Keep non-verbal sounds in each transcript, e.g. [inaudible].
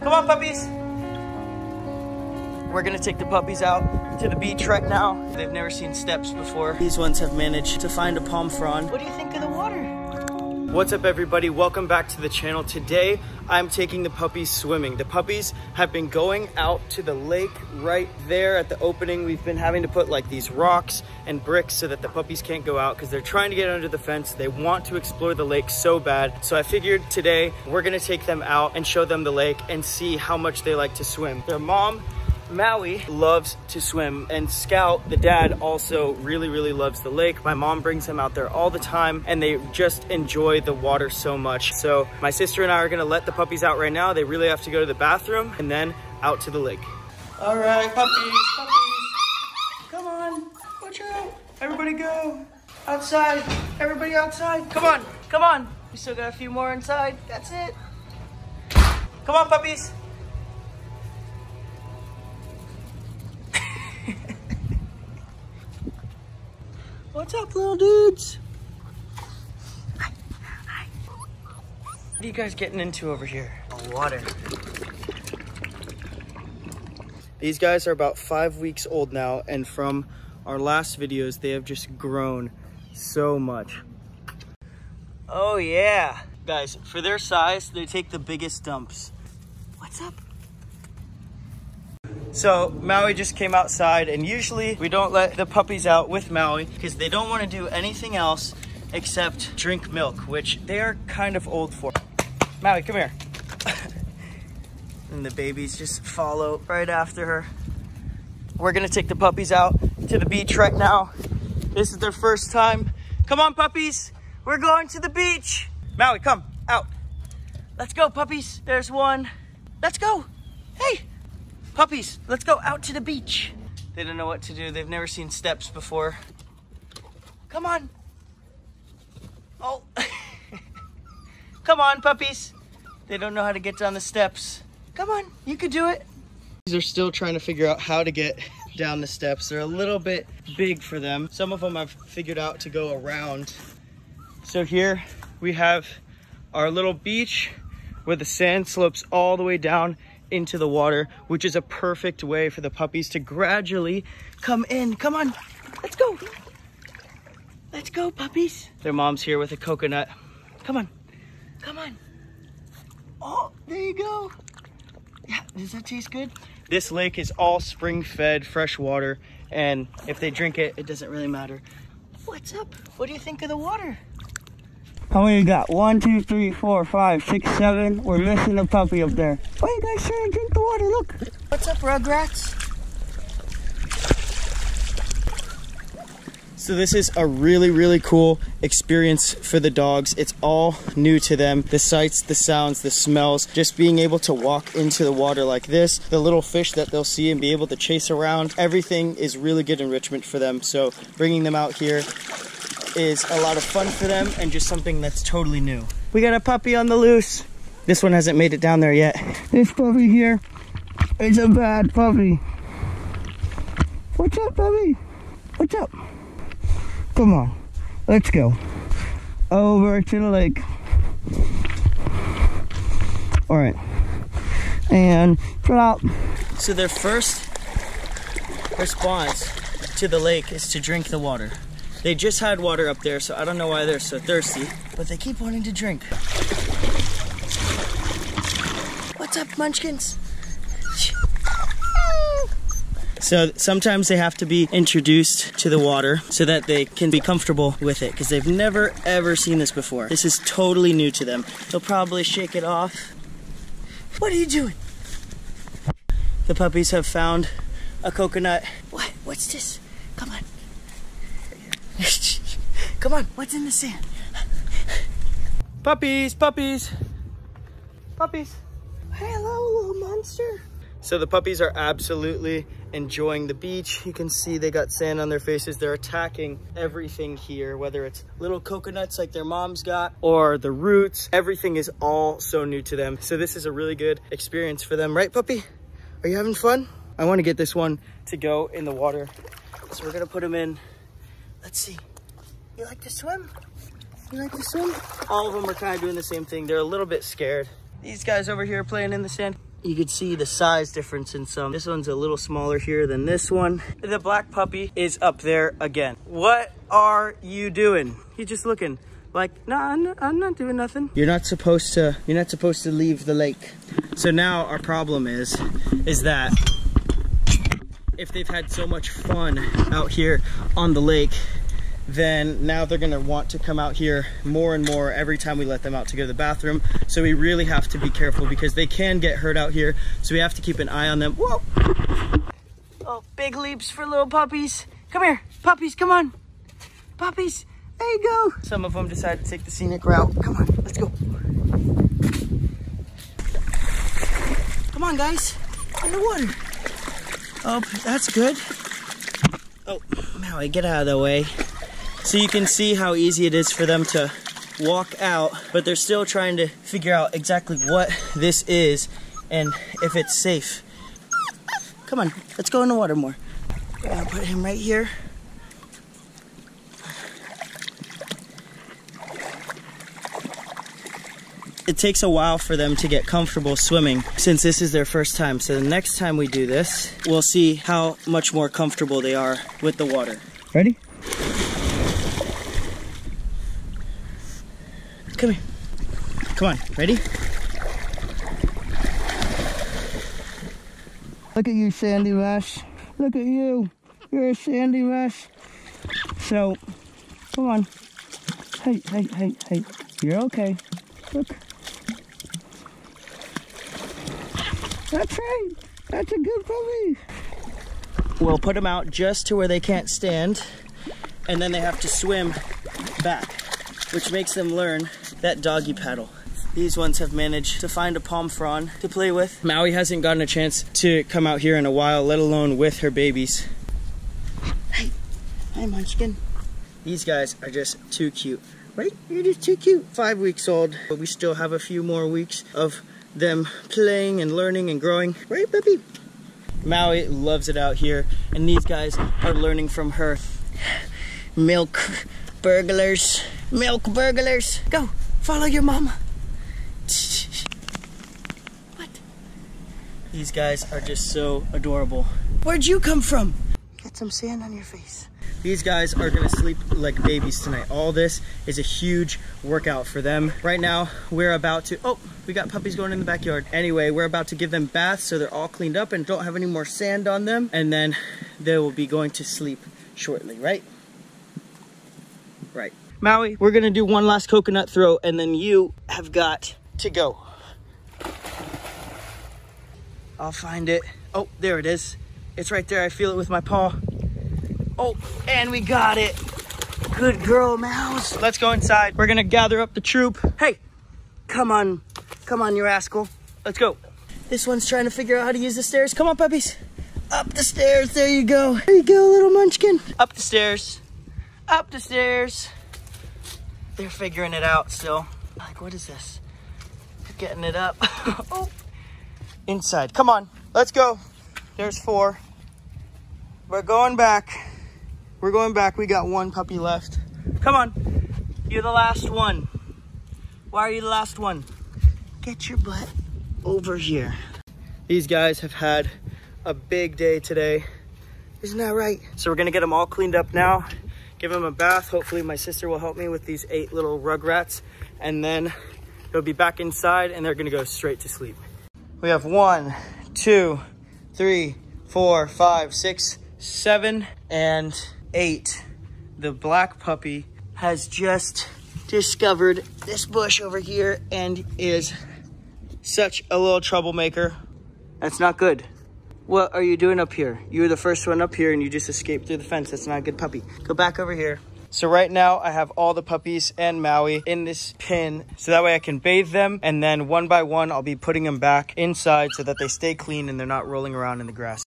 Come on, puppies. We're gonna take the puppies out to the beach right now. They've never seen steps before. These ones have managed to find a palm frond. What do you think of the water? What's up everybody? Welcome back to the channel. Today, I'm taking the puppies swimming. The puppies have been going out to the lake right there at the opening. We've been having to put like these rocks and bricks so that the puppies can't go out because they're trying to get under the fence. They want to explore the lake so bad. So I figured today we're gonna take them out and show them the lake and see how much they like to swim. Their mom Maui loves to swim and Scout, the dad, also really, really loves the lake. My mom brings him out there all the time and they just enjoy the water so much. So my sister and I are gonna let the puppies out right now. They really have to go to the bathroom and then out to the lake. All right, puppies, puppies. Come on, watch out. Everybody go. Outside, everybody outside. Come on, come on. We still got a few more inside. That's it. Come on, puppies. What's up, little dudes? Hi. Hi. What are you guys getting into over here? Oh, water. These guys are about five weeks old now, and from our last videos, they have just grown so much. Oh yeah. Guys, for their size, they take the biggest dumps. What's up? So Maui just came outside and usually we don't let the puppies out with Maui because they don't want to do anything else except drink milk, which they are kind of old for. Maui, come here. [laughs] and the babies just follow right after her. We're gonna take the puppies out to the beach right now. This is their first time. Come on, puppies. We're going to the beach. Maui, come out. Let's go, puppies. There's one. Let's go. Hey. Puppies, let's go out to the beach. They don't know what to do. They've never seen steps before. Come on. Oh. [laughs] Come on, puppies. They don't know how to get down the steps. Come on, you could do it. These are still trying to figure out how to get down the steps. They're a little bit big for them. Some of them I've figured out to go around. So here we have our little beach where the sand slopes all the way down into the water, which is a perfect way for the puppies to gradually come in. Come on, let's go. Let's go, puppies. Their mom's here with a coconut. Come on, come on. Oh, there you go. Yeah, does that taste good? This lake is all spring fed fresh water, and if they drink it, it doesn't really matter. What's up? What do you think of the water? How many you got? One, two, three, four, five, six, seven. We're missing a puppy up there. Why you guys trying to drink the water? Look. What's up, Rugrats? So this is a really, really cool experience for the dogs. It's all new to them. The sights, the sounds, the smells, just being able to walk into the water like this, the little fish that they'll see and be able to chase around, everything is really good enrichment for them. So bringing them out here is a lot of fun for them and just something that's totally new. We got a puppy on the loose. This one hasn't made it down there yet. This puppy here is a bad puppy. What's up, puppy? What's up? Come on, let's go. Over to the lake. All right, and drop. So their first response to the lake is to drink the water. They just had water up there, so I don't know why they're so thirsty, but they keep wanting to drink. What's up, munchkins? So sometimes they have to be introduced to the water so that they can be comfortable with it because they've never ever seen this before. This is totally new to them. They'll probably shake it off. What are you doing? The puppies have found a coconut. What? What's this? Come on. Come on, what's in the sand? Puppies, puppies, puppies. Hello, little monster. So the puppies are absolutely enjoying the beach. You can see they got sand on their faces. They're attacking everything here, whether it's little coconuts like their mom's got or the roots. Everything is all so new to them. So this is a really good experience for them. Right, puppy? Are you having fun? I want to get this one to go in the water. So we're going to put him in. Let's see. You like to swim? You like to swim? All of them are kind of doing the same thing. They're a little bit scared. These guys over here playing in the sand. you can see the size difference in some. This one's a little smaller here than this one. The black puppy is up there again. What are you doing? He's just looking like, nah, I'm not, I'm not doing nothing. You're not supposed to, you're not supposed to leave the lake. So now our problem is, is that if they've had so much fun out here on the lake, then now they're gonna want to come out here more and more every time we let them out to go to the bathroom. So we really have to be careful because they can get hurt out here. So we have to keep an eye on them. Whoa! Oh, big leaps for little puppies. Come here, puppies, come on. Puppies, there you go. Some of them decided to take the scenic route. Come on, let's go. Come on, guys, in the water. Oh, that's good. Oh, Maui, get out of the way. So you can see how easy it is for them to walk out, but they're still trying to figure out exactly what this is and if it's safe. Come on, let's go in the water more. I'll put him right here. It takes a while for them to get comfortable swimming since this is their first time. So the next time we do this, we'll see how much more comfortable they are with the water. Ready? Come here. Come on, ready? Look at you, Sandy Rush. Look at you. You're a Sandy Rush. So, come on. Hey, hey, hey, hey. You're okay. Look. That's right. That's a good puppy. We'll put them out just to where they can't stand, and then they have to swim back, which makes them learn that doggy paddle. These ones have managed to find a palm frond to play with. Maui hasn't gotten a chance to come out here in a while, let alone with her babies. Hey, hi Munchkin. These guys are just too cute, right? You're just too cute. Five weeks old, but we still have a few more weeks of them playing and learning and growing. Right, puppy? Maui loves it out here, and these guys are learning from her. Milk burglars. Milk burglars. Go, follow your mama. What? These guys are just so adorable. Where'd you come from? Get some sand on your face. These guys are gonna sleep like babies tonight. All this is a huge workout for them. Right now, we're about to, oh, we got puppies going in the backyard. Anyway, we're about to give them baths so they're all cleaned up and don't have any more sand on them. And then they will be going to sleep shortly, right? Maui, we're gonna do one last coconut throw and then you have got to go. I'll find it. Oh, there it is. It's right there. I feel it with my paw. Oh, and we got it. Good girl, Mouse. Let's go inside. We're gonna gather up the troop. Hey, come on. Come on, you rascal. Let's go. This one's trying to figure out how to use the stairs. Come on, puppies. Up the stairs. There you go. There you go, little munchkin. Up the stairs. Up the stairs. They're figuring it out still. Like, what is this? Getting it up. [laughs] oh. Inside. Come on. Let's go. There's four. We're going back. We're going back. We got one puppy left. Come on. You're the last one. Why are you the last one? Get your butt over here. These guys have had a big day today. Isn't that right? So we're gonna get them all cleaned up now, give them a bath. Hopefully my sister will help me with these eight little rugrats. And then they'll be back inside and they're gonna go straight to sleep. We have one, two, three, four, five, six, seven, and eight, the black puppy has just discovered this bush over here and is such a little troublemaker. That's not good. What are you doing up here? You were the first one up here and you just escaped through the fence. That's not a good puppy. Go back over here. So right now I have all the puppies and Maui in this pen so that way I can bathe them and then one by one I'll be putting them back inside so that they stay clean and they're not rolling around in the grass.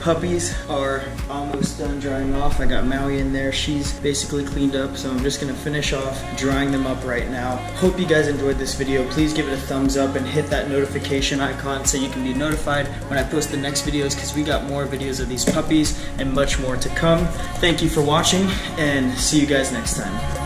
Puppies are almost done drying off. I got Maui in there. She's basically cleaned up, so I'm just gonna finish off drying them up right now. Hope you guys enjoyed this video. Please give it a thumbs up and hit that notification icon so you can be notified when I post the next videos because we got more videos of these puppies and much more to come. Thank you for watching and see you guys next time.